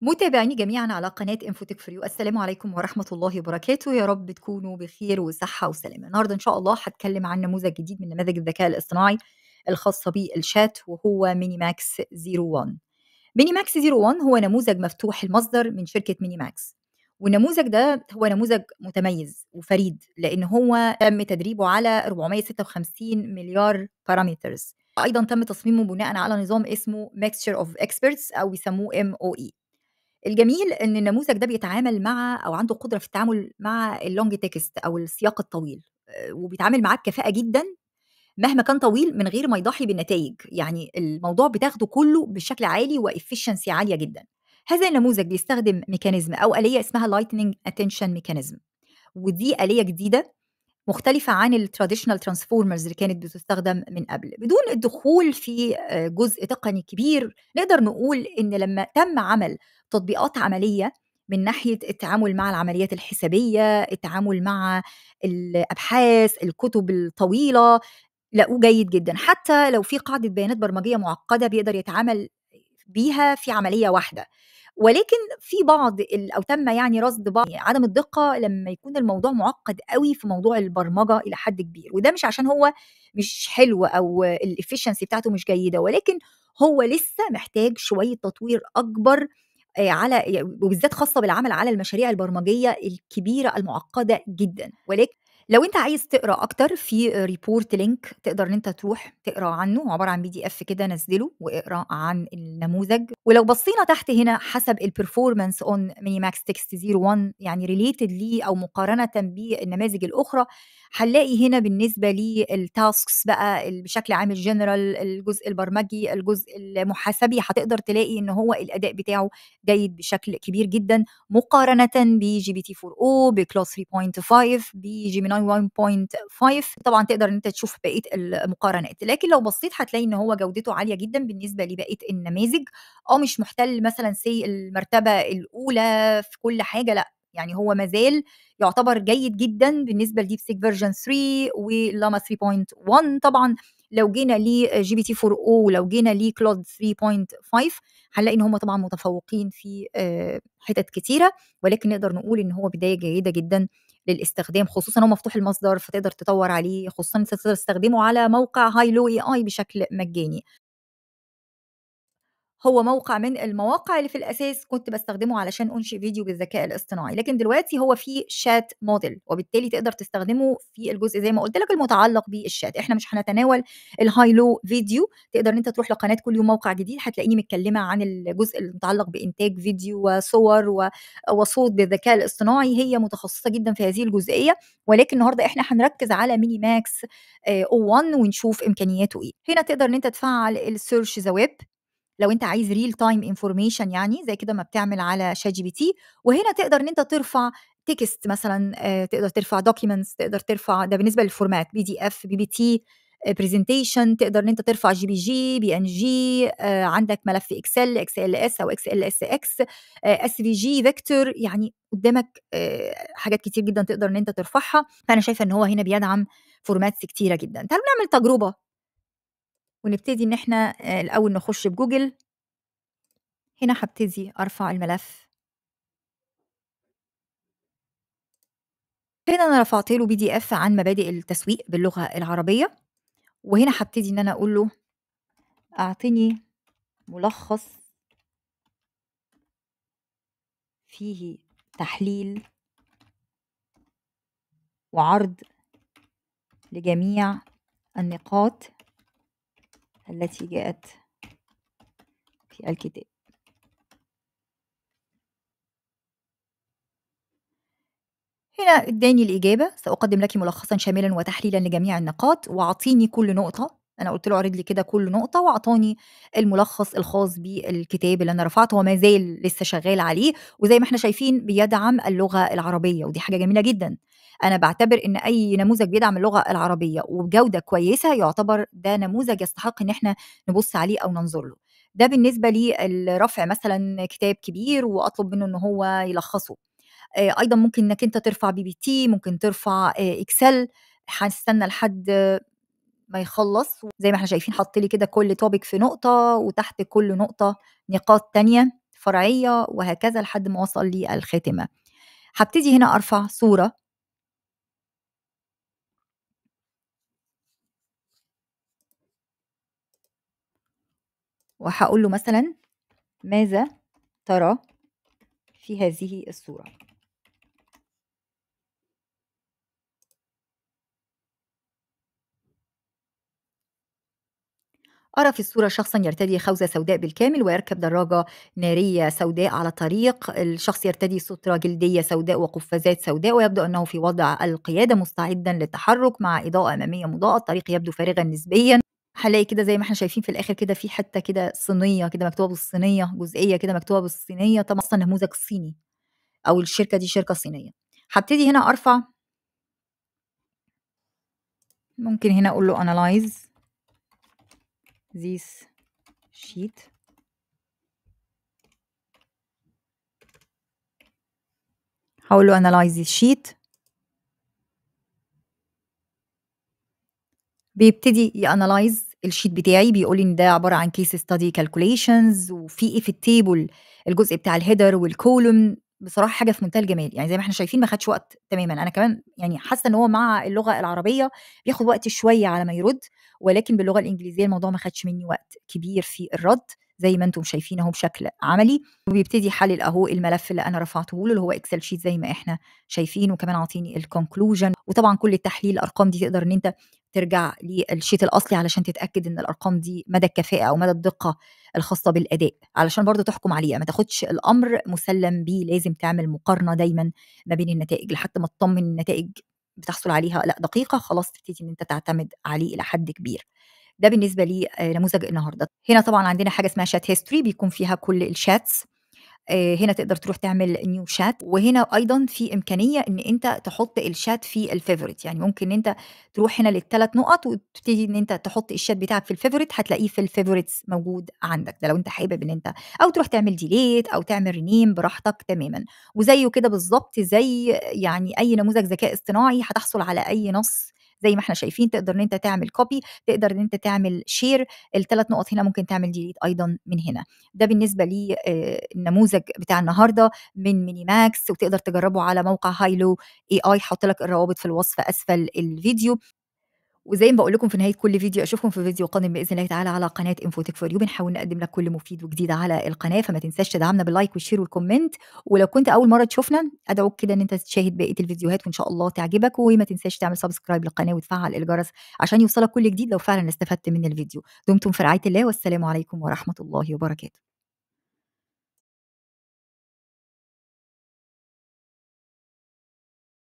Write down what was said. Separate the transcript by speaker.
Speaker 1: متابعيني جميعًا على قناة for you السلام عليكم ورحمة الله وبركاته، يا رب تكونوا بخير وصحة وسلامة. النهارده إن شاء الله هاتكلم عن نموذج جديد من نماذج الذكاء الاصطناعي الخاصة بالchat وهو minimax zero one. minimax zero one هو نموذج مفتوح المصدر من شركة minimax، والنموذج ده هو نموذج متميز وفريد، لإن هو تم تدريبه على 456 مليار parameters. أيضًا تم تصميمه بناءً على نظام اسمه mixture of experts أو بيسموه MOE. الجميل إن النموذج ده بيتعامل مع أو عنده قدرة في التعامل مع الlong text أو السياق الطويل، آآ وبيتعامل معاه بكفاءة جدًا مهما كان طويل من غير ما يضحي بالنتايج، يعني الموضوع بتاخده كله بشكل عالي وefficiency عالية جدًا. هذا النموذج بيستخدم ميكانيزم أو آلية اسمها lightning attention mechanism ودي آلية جديدة مختلفة عن الtraditional transformers اللي كانت بتستخدم من قبل. بدون الدخول في آآ جزء تقني كبير، نقدر نقول إن لمّا تم عمل تطبيقات عملية من ناحية التعامل مع العمليات الحسابية، التعامل مع الأبحاث، الكتب الطويلة، لقوه جيد جدًا. حتى لو في قاعدة بيانات برمجية معقدة بيقدر يتعامل بيها في عملية واحدة. ولكن في بعض ال أو تم يعني رصد بعض عدم الدقة لمّا يكون الموضوع معقد أوي في موضوع البرمجة إلى حد كبير، وده مش عشان هو مش حلو أو الefficiency بتاعته مش جيدة، ولكن هو لسه محتاج شوية تطوير أكبر آآ على وبالذات خاصة بالعمل على المشاريع البرمجية الكبيرة المعقدة جدًا. ولكن لو أنت عايز تقرأ أكتر في report link تقدر إن أنت تروح تقرأ عنه، عبارة عن PDF كده نزّله واقرأ عن النموذج. ولو بصينا تحت هنا حسب on minimax text zero one يعني related ليه أو مقارنةً بالنماذج الأخرى، هنلاقي هنا بالنسبة للtasks بقى بشكل عام الgeneral الجزء البرمجي، الجزء المحاسبي، هتقدر تلاقي إن هو الأداء بتاعه جيد بشكل كبير جدًا مقارنةً بGPT4o، بClaude 3.5، بGemini 1.5 طبعًا تقدر إن أنت تشوف بقية المقارنات. لكن لو بصيت هتلاقي إن هو جودته عالية جدًا بالنسبة لبقية النماذج، آه مش محتل مثلًا say المرتبة الأولى في كل حاجة لأ، يعني هو ما زال يعتبر جيد جدًا بالنسبة لDeepSeek version 3 وLlama 3.1 طبعًا لو جينا لGPT4o ولو جينا لClaude 3.5 هنلاقي إن هم طبعًا متفوقين في آآ حتت كتيرة، ولكن نقدر نقول إن هو بداية جيدة جدًا للاستخدام، خصوصًا هو مفتوح المصدر فتقدر تطوّر عليه، خصوصًا تقدر تستخدمه على موقع Hilo AI بشكل مجاني. هو موقع من المواقع اللي في الأساس كنت باستخدمه علشان أنشئ فيديو بالذكاء الاصطناعي، لكن دلوقتي هو فيه chat model وبالتالي تقدر تستخدمه في الجزء زي ما قُلت لك المتعلق بالchat. إحنا مش هنتناول الHilo فيديو، تقدر أنت تروح لقناة كل يوم موقع جديد هتلاقيني متكلمة عن الجزء المتعلق بإنتاج فيديو وصور وصوت بالذكاء الاصطناعي، هي متخصصة جدًا في هذه الجزئية، ولكن النهارده إحنا هنركز على minimax آآ O1 ونشوف إمكانياته إيه. هنا تقدر إن أنت تفعّل الsearch the web لو أنت عايز real time information يعني زي كده ما بتعمل على ChatGPT، وهنا تقدر إن أنت ترفع text مثلًا آآ تقدر ترفع documents تقدر ترفع ده بالنسبة لل format PDF، PPT، آآ presentation تقدر إن أنت ترفع JPG، PNG آآ عندك ملف Excel، XLS أو XLSX آآ SVG، vector يعني قدامك آآ حاجات كتير جدًا تقدر إن أنت ترفعها، فأنا شايفة إن هو هنا بيدعم formats كتيرة جدًا. تعالوا نعمل تجربة. ونبتدي إن إحنا آآ الأول نخش بجوجل. هنا هابتدي أرفع الملف. هنا أنا رفعت له PDF عن مبادئ التسويق باللغة العربية، وهنا هابتدي إن أنا أقول له أعطني ملخص فيه تحليل وعرض لجميع النقاط التي جاءت في الكتاب. هنا ادّاني الإجابة، سأقدم لكِ ملخصًا شاملًا وتحليلًا لجميع النقاط، وأعطيني كل نقطة، أنا قُلت له اعرض لي كده كل نقطة، وأعطاني الملخص الخاص بالكتاب اللي أنا رفعته، هو ما زال لسه شغال عليه، وزي ما إحنا شايفين بيدعم اللغة العربية، ودي حاجة جميلة جدًا. أنا باعتبر إن أي نموذج بيدعم اللغة العربية وبجودة كويسة، يعتبر ده نموذج يستحق إن إحنا نبُص عليه أو ننظر له. ده بالنسبة للرفع مثلًا كتاب كبير وأطلب منه إن هو يلخصه. آآ أيضًا ممكن إنك أنت ترفع PPT، ممكن ترفع آآ Excel، هنستنى لحد ما يخلّص، وزي ما إحنا شايفين حَط لي كده كل topic في نقطة، وتحت كل نقطة نقاط تانية، فرعية وهكذا لحد ما أوصل للخاتمة. هابتدي هنا أرفع صورة. وهاقول له مثلًا ماذا ترى في هذه الصورة؟ أرى في الصورة شخصًا يرتدي خوذة سوداء بالكامل ويركب دراجة نارية سوداء على الطريق، الشخص يرتدي سترة جلدية سوداء وقفازات سوداء ويبدو أنه في وضع القيادة مستعدًا للتحرك مع إضاءة أمامية مضاءة، الطريق يبدو فارغًا نسبيًا، هنلاقي كده زي ما إحنا شايفين في الآخر كده في حتة كده صينية كده مكتوبة بالصينية، جزئية كده مكتوبة بالصينية، طبعًا أصلًا نموذج صيني أو الشركة دي شركة صينية. هابتدي هنا أرفع ممكن هنا أقول له analyze this sheet. هاقول له analyze this sheet. بيبتدي يanalyze الsheet بتاعي، بيقول لي إن ده عبارة عن case study calculations وفي إيه في الtable الجزء بتاع الheader والcolumn. بصراحة حاجة في منتهى الجمال، يعني زي ما إحنا شايفين ما خدش وقت تمامًا، أنا كمان يعني حاسة إن هو مع اللغة العربية بياخد وقت شوية على ما يرد، ولكن باللغة الإنجليزية الموضوع ما خدش مني وقت كبير في الرد، زي ما أنتم شايفين أهو بشكل عملي، وبيبتدي يحلل أهو الملف اللي أنا رفعته له اللي هو excel sheet زي ما إحنا شايفين، وكمان عاطيني الconclusion. وطبعًا كل التحليل الأرقام دي تقدر إن أنت ترجع للsheet الأصلي علشان تتأكد إن الأرقام دي مدى الكفاءة أو مدى الدقة الخاصة بالأداء، علشان برضه تحكم عليه، ما تاخدش الأمر مسلم بيه، لازم تعمل مقارنة دايمًا ما بين النتائج لحد ما تطمن النتائج بتحصل عليها لأ دقيقة، خلاص تبتدي إن أنت تعتمد عليه إلى حد كبير. ده بالنسبة لنموذج النهارده. هنا طبعًا عندنا حاجة اسمها chat history بيكون فيها كل آآ هنا تقدر تروح تعمل new chat. وهنا أيضًا في إمكانية إن أنت تحط الchat في الfavorite يعني ممكن إن أنت تروح هنا لل3 نقط وتبتدي إن أنت تحط الchat بتاعك في الfavorite هتلاقيه في الfavorites موجود عندك، ده لو أنت حابب إن أنت أو تروح تعمل delete أو تعمل rename براحتك تمامًا، وزيه كده بالضبط زي يعني أي نموذج ذكاء اصطناعي هتحصل على أي نص زي ما إحنا شايفين، تقدر إن أنت تعمل copy تقدر إن أنت تعمل share ال3 نقط هنا ممكن تعمل delete أيضًا من هنا. ده بالنسبة ل آآ النموذج بتاع النهارده من minimax وتقدر تجربه على موقع Hailuo AI هاحط لك الروابط في الوصف أسفل الفيديو. وزي ما باقول لكم في نهاية كل فيديو أشوفكم في فيديو قادم بإذن الله تعالى على قناة infotech for you بنحاول نقدم لك كل مفيد وجديد على القناة، فما تنساش تدعمنا بال like وال share وال comment، ولو كنت أول مرة تشوفنا أدعوك كده إن أنت تشاهد بقية الفيديوهات وإن شاء الله تعجبك، وما تنساش تعمل subscribe للقناة وتفعل الجرس عشان يوصلك كل جديد لو فعلًا استفدت من الفيديو. دمتم في رعاية الله والسلام عليكم ورحمة الله وبركاته.